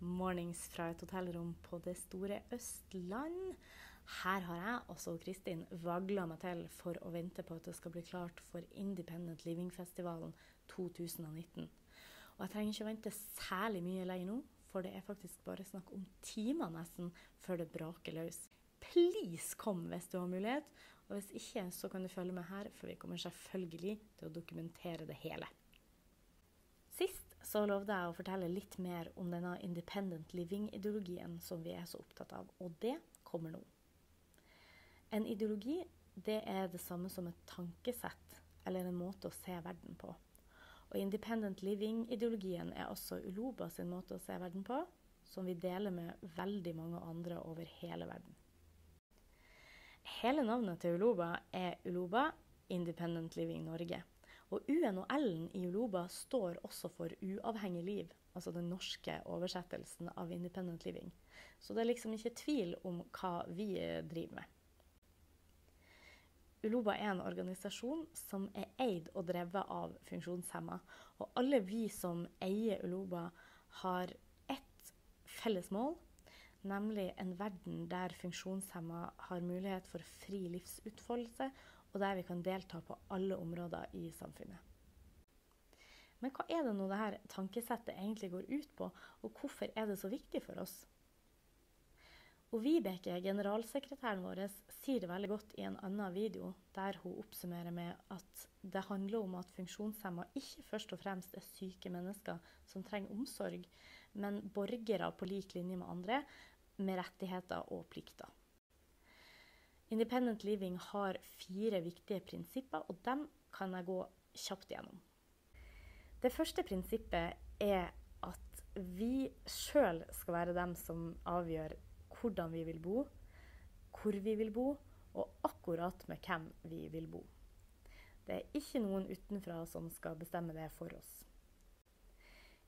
mornings fra et hotellrom på det store Østland. Her har jeg, også Kristin, vagla meg til for å vente på at det skal bli klart for Independent Living-festivalen 2019. Og jeg trenger ikke vente særlig mye lenger nå, for det er faktisk bare snakk om timer nesten før det braker løs. Please kom hvis du har mulighet, og hvis ikke så kan du følge med her, for vi kommer selvfølgelig til å dokumentere det hele. Sist så lovde jeg å fortelle litt mer om denne independent living-ideologien som vi er så opptatt av, og det kommer nå. En ideologi det er det samme som et tankesett eller en måte å se verden på. Og independent living-ideologien er også Uloba sin måte å se verden på, som vi deler med veldig mange andre over hele verden. Hele navnet til Uloba er Uloba Independent Living Norge. Og U-en og L-en i Uloba står også for uavhengig liv, altså den norske oversettelsen av independent living. Så det er liksom ikke tvil om hva vi driver med. Uloba er en organisasjon som er eid og drevet av funksjonshemma. Og alle vi som eier Uloba, har ett felles mål, nemlig en verden der funksjonshemma har mulighet for fri livsutfoldelse og der vi kan delta på alle områder i samfunnet. Men hva er det nå dette tankesettet egentlig går ut på, og hvorfor er det så viktig for oss? Og Vibeke, generalsekretæren vår, sier det veldig godt i en annen video, der hun oppsummerer med at det handler om at funksjonshemma ikke først og fremst er syke mennesker som trenger omsorg, men borgere på lik linje med andre, med rettigheter og plikter. Independent Living har fire viktige prinsipper, og dem kan jeg gå kjapt gjennom. Det første prinsippet er at vi sjøl skal være dem som avgjør hvordan vi vil bo, hvor vi vil bo, og akkurat med hvem vi vil bo. Det er ikke noen utenfra som skal bestemme det for oss.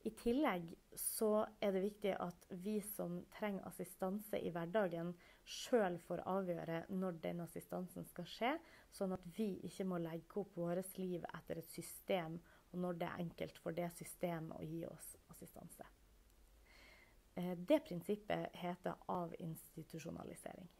I tillegg så er det viktig at vi som trenger assistanse i hverdagen, sjøl får avgjøre når den assistansen skal skje, sånn at vi ikke må legge opp vårt liv etter et system, og når det er enkelt for det systemet å gi oss assistanse. Eh, det prinsippet heter avinstitusjonalisering.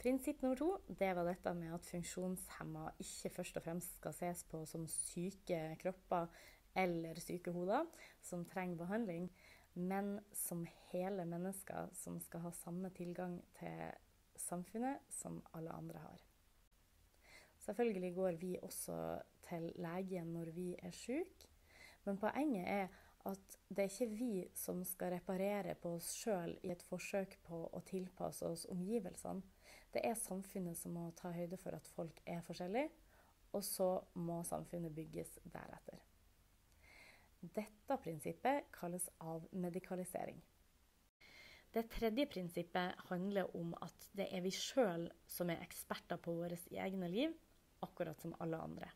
Prinsipp nummer to det var dette med at funksjonshemma ikke først og fremst skal ses på som syke kropper eller syke hoder som trenger behandling, men som hele mennesker som skal ha samme tilgang til samfunnet som alle andre har. Selvfølgelig går vi også til legen når vi er syke, men poenget er at det er ikke vi som skal reparere på oss sjøl i et forsøk på å tilpasse oss omgivelsene. Det er samfunnet som må ta høyde for at folk er forskjellige, og så må samfunnet bygges deretter. Dette prinsippet kalles avmedikalisering. Det tredje prinsippet handler om at det er vi sjøl som er eksperter på våre egne liv, akkurat som alle andre.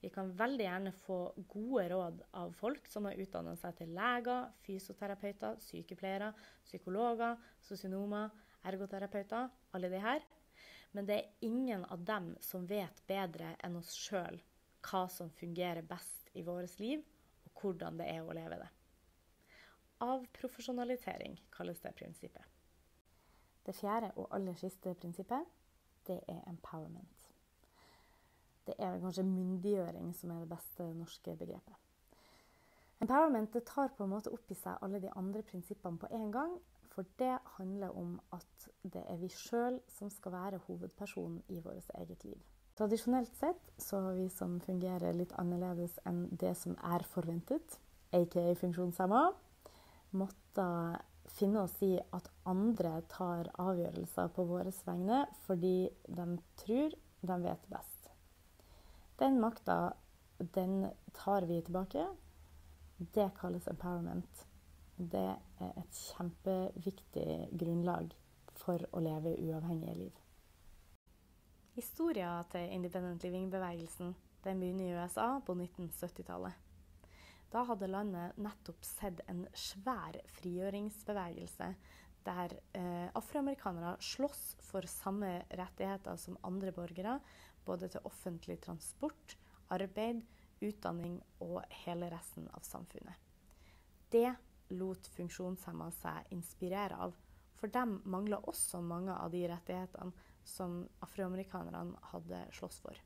Vi kan veldig gjerne få gode råd av folk som har utdannet seg til leger, fysioterapeuter, sykepleiere, psykologer, sosionomer, ergoterapeuter, alle de her. Men det er ingen av dem som vet bedre enn oss sjøl hva som fungerer best i vårt liv, hvordan det er å leve det. Avprofesjonalisering kalles det prinsippet. Det fjerde og aller siste prinsippet, det er empowerment. Det er kanskje myndiggjøring som er det beste norske begrepet. Empowerment tar på en måte opp i seg alle de andre prinsippene på en gang. For det handler om at det er vi sjøl som skal være hovedpersonen i vårt eget liv. Tradisjonelt sett så har vi som fungerer litt annerledes enn det som er forventet, aka funksjonshemma, måtte finne oss i at andre tar avgjørelser på våre vegne fordi de tror de vet best. Den makta, den tar vi tilbake. Det kalles empowerment. Det er et kjempeviktig grunnlag for å leve uavhengige liv. Historia til independent living-bevegelsen begynner i USA på 1970-tallet. Da hadde landet nettopp sett en svær frigjøringsbevegelse der eh, afroamerikanere slåss for samme rettigheter som andre borgere, både til offentlig transport, arbeid, utdanning og hele resten av samfunnet. Det lot funksjonshemma seg inspirere av. For de mangla også mange av de rettighetene som afroamerikanerne hadde slåss for.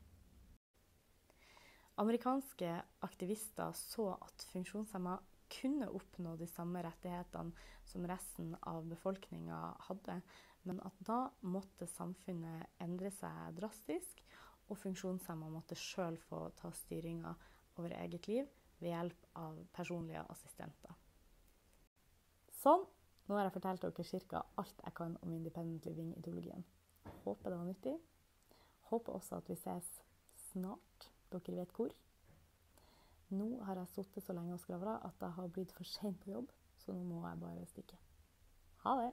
Amerikanske aktivister så at funksjonshemma kunne oppnå de samme rettighetene som resten av befolkninga hadde, men at da måtte samfunnet endre seg drastisk, og funksjonshemma måtte sjøl få ta styringa over eget liv ved hjelp av personlige assistenter. Sånn. Nå har jeg fortalt dere ca. alt jeg kan om independent living-ideologien. Håper det var nyttig. Håper også at vi ses snart. Dere vet hvor. Nå har jeg sittet så lenge og skravla at jeg har blitt for sein på jobb, så nå må jeg bare stikke. Ha det!